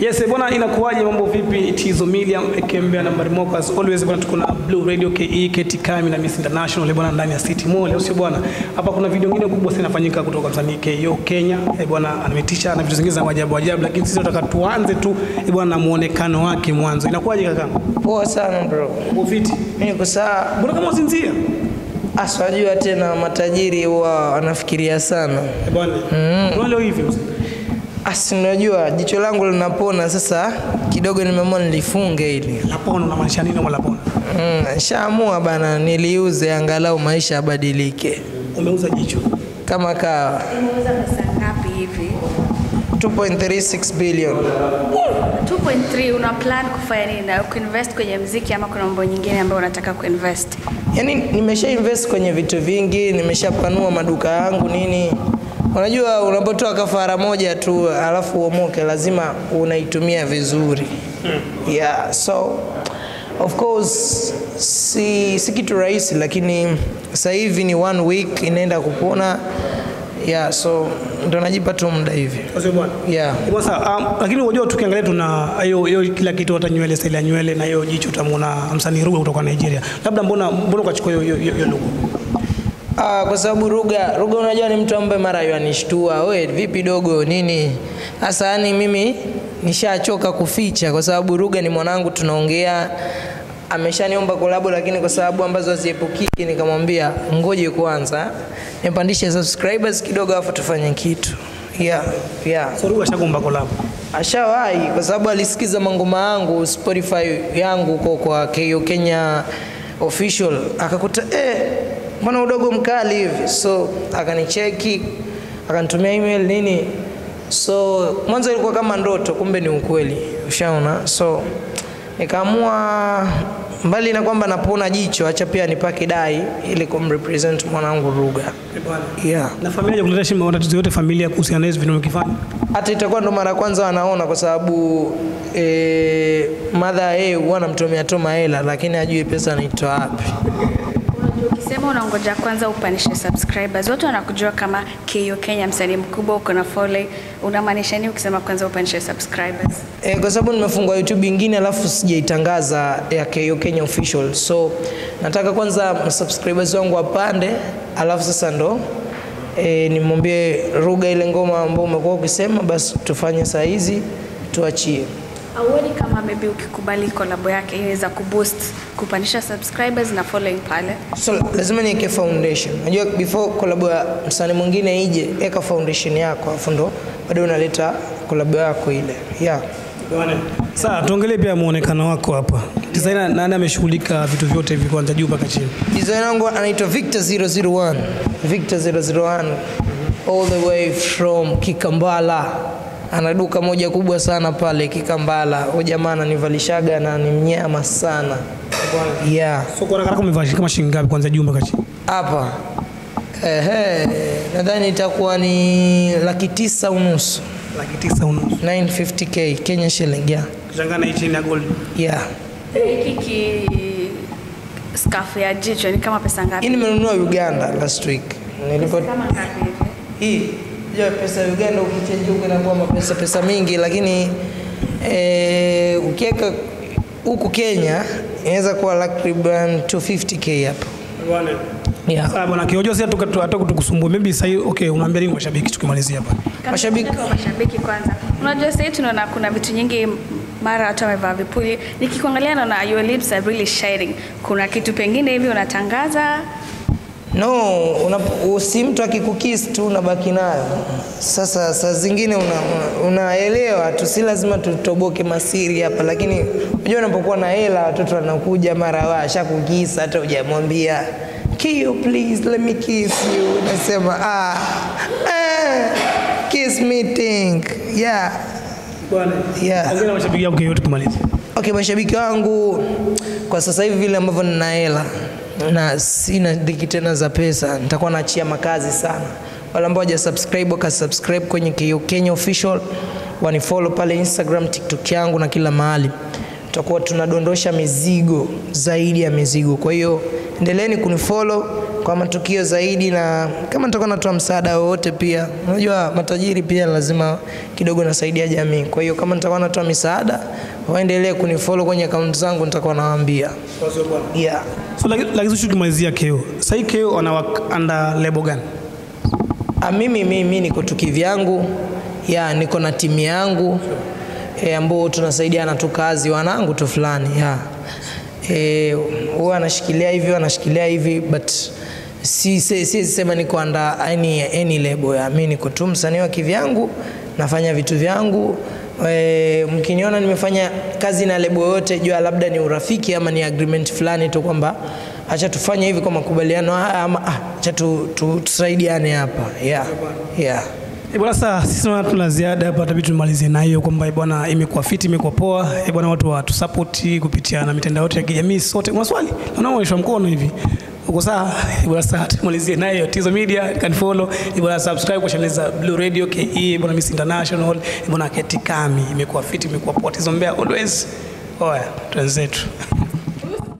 Yes, bwana inakuwaje mambo vipi? It is Omilia Kembea nambari moja as always bwana tuko na Blue Radio KE KT Kami na Miss International bwana ndani ya City Mall. Au sio bwana? Hapa kuna video nyingine kubwa sana inafanyika kutoka msanii KO Kenya. Eh, bwana ametisha na vitu zingine za ajabu ajabu lakini sisi tunataka tuanze tu eh, bwana na muonekano wake mwanzo. Inakuwaje kaka? Poa sana bro. Uko fiti? Mimi niko sawa. Mbona kama usinzia? Aswajua tena matajiri huwa wanafikiria sana. Eh, bwana. Mm. leo hivi mzee? Asi unajua jicho langu linapona sasa kidogo nimeamua nilifunge ili. Lapona unamaanisha nini wala lapona? Mm, shaamua bana niliuze angalau maisha yabadilike. Umeuza jicho. Kama kawa Umeuza pesa ngapi hivi? 2.36 billion. 2.3 una plan kufanya nini? Na kuinvest kwenye mziki ama kuna mambo nyingine ambayo unataka kuinvest? Yaani nimesha invest kwenye vitu vingi, nimeshapanua maduka yangu nini. Unajua unapotoa kafara moja tu alafu uomoke, lazima unaitumia vizuri. Yeah, so of course si, si kitu rahisi, lakini sasa hivi ni one week inaenda kupona. Yeah, so ndo najipa tu muda hivi. yeah. bwana? Um, lakini unajua tukiangalia tuna hiyo hiyo kila kitu hata nywele style ya nywele na hiyo jicho utamwona msanii Ruge kutoka Nigeria. Labda mbona mbona ukachukua hiyo hiyo hiyo logo? Ah, kwa sababu Ruga, Ruga unajua ni mtu ambaye mara yanishtua, we vipi dogo nini? Hasa yani mimi nishachoka kuficha kwa sababu Ruga ni mwanangu, tunaongea ameshaniomba kolabo, lakini kwa sababu ambazo haziepukiki nikamwambia ngoje kwanza nipandishe subscribers kidogo, afu tufanye kitu. Yeah, yeah. So Ruga ashakuomba kolabo? Ashawahi kwa sababu alisikiza mangoma yangu Spotify yangu kwa KO Kenya official, akakuta eh, mbona udogo mkali hivi, so akanicheki akanitumia email nini, so mwanzo ilikuwa kama ndoto, kumbe ni ukweli, ushaona. So nikaamua mbali na kwamba napona jicho, acha pia nipake dai ili kumrepresent mwanangu Ruga. Yeah. Na familia kuleta shima matatizo yote familia kuhusiana na hizo vitu unavyofanya. hata itakuwa ndo mara kwanza wanaona kwa sababu e, madha yeye huwa anamtumia toma hela lakini ajui pesa anaitoa wapi. Ukisema unaongoja kwanza upanishe subscribers, watu wanakujua kama KO Kenya, msanii mkubwa, uko na following. Unamaanisha nini ukisema kwanza upanishe subscribers? E, kwa sababu nimefungua YouTube ingine alafu sijaitangaza ya KO Kenya official, so nataka kwanza subscribers wangu wapande, alafu sasa ndo e, nimwambie Ruga ile ngoma ambayo umekuwa ukisema basi tufanye saa hizi tuachie. Auoni kama maybe ukikubali kolabo yake inaweza kuboost kupandisha subscribers na following pale? So lazima niweke foundation. Unajua before kolabo ya msanii mwingine ije, eka foundation yako afu ndo bado unaleta kolabo yako ile. Yeah. Sawa, Sasa tuongelee pia muonekano wako hapa. Designer nani ameshughulika vitu vyote hivi kuanzia juu mpaka chini? Designer wangu anaitwa Victor 001. Victor 001 all the way from Kikambala. Ana duka moja kubwa sana pale Kikambala. Huyo jamaa ananivalishaga na ni mnyama sana. Yeah. So kwa haraka umevalisha kama shilingi ngapi kuanzia jumba kachi? Hapa ehe, nadhani itakuwa ni laki tisa unusu Laki tisa unusu. 950k Kenya shilling yeah. Kuchangana hii chini ya gold. Yeah. Hiki kiki scarf ya jicho ni kama pesa Hii ngapi? nimenunua Uganda last week. Nilipo Kama ngapi hivi? hii ja pesa ya Uganda ukichange huko inakuwa mapesa pesa mingi, lakini eh, ukiweka huku Kenya inaweza kuwa takriban 250k hapo. Bwana. Yeah. Sasa bwana kiojo sasa hata kutukusumbua. Maybe sasa hii okay unaambia nini mashabiki tukimalizia hapa? Mashabiki- mashabiki kwanza, unajua sasa tunaona kuna vitu nyingi, mara watu wamevaa vipuli. Nikikuangalia naona your lips are really shining. Kuna kitu pengine hivi unatangaza No, una, si mtu akikukis tu unabaki nayo. Sasa saa zingine unaelewa una, unaelewa tu, si lazima tutoboke masiri hapa, lakini unajua unapokuwa na hela watoto wanakuja mara washa kukisa hata hujamwambia kiyo, please let me kiss you. unasema ah, eh, kiss me think. Yeah. Bwana. Yeah. Ongea na mashabiki yako yote kumaliza. Okay, mashabiki wangu kwa sasa hivi vile ambavyo nina hela na sina dhiki tena za pesa, nitakuwa naachia makazi sana. Wale ambao hawajasubscribe subscribe waka subscribe kwenye KO Kenya official, wanifollow pale Instagram, TikTok yangu na kila mahali. Tutakuwa tunadondosha mizigo zaidi ya mizigo. Kwa hiyo endeleeni kunifollow kwa matukio zaidi, na kama nitakuwa natoa msaada wowote pia, unajua matajiri pia lazima kidogo nasaidia jamii. Kwa hiyo kama nitakuwa natoa misaada, waendelee kunifollow kwenye akaunti zangu, nitakuwa nawaambia yeah. So like, like tukimalizia KO. Sasa hii KO ana under label gani? A, mimi mimi niko tu kivyangu ya niko na timu yangu e, ambao tunasaidiana tu kazi wanangu tu fulani ya eh huwa anashikilia hivi anashikilia hivi but si si si sema niko under any any label ya mimi niko tu msanii wa kivyangu nafanya vitu vyangu e, mkiniona nimefanya kazi na lebo yote jua labda ni urafiki ama ni agreement fulani tu kwamba acha tufanye hivi kwa makubaliano haya ama ah, acha tu, tu, hapa yeah. Yeah. Eh, bwana sasa sisi naona tuna ziada hapa tabii tumalizie na hiyo kwamba eh, bwana imekuwa fiti imekuwa poa. Eh, bwana watu wa support kupitia na mitandao yote ya kijamii sote. Kuna swali? Naona unaonyesha mkono hivi. Uko sawa? Bwana sasa tumalizie na hiyo. Tizo Media can follow. Bwana subscribe kwa channel za Blue Radio KE bwana Miss International. Bwana Keti Kami imekuwa fiti imekuwa poa. Tizo Mbea always. Oya twenzetu